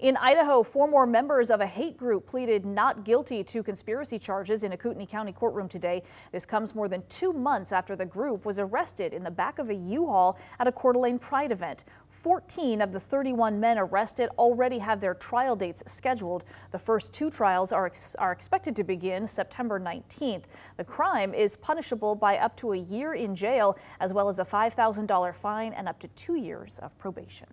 In Idaho, four more members of a hate group pleaded not guilty to conspiracy charges in a Kootenai County courtroom today. This comes more than two months after the group was arrested in the back of a U-Haul at a Coeur d'Alene Pride event. 14 of the 31 men arrested already have their trial dates scheduled. The first two trials are, ex are expected to begin September 19th. The crime is punishable by up to a year in jail, as well as a $5,000 fine and up to two years of probation.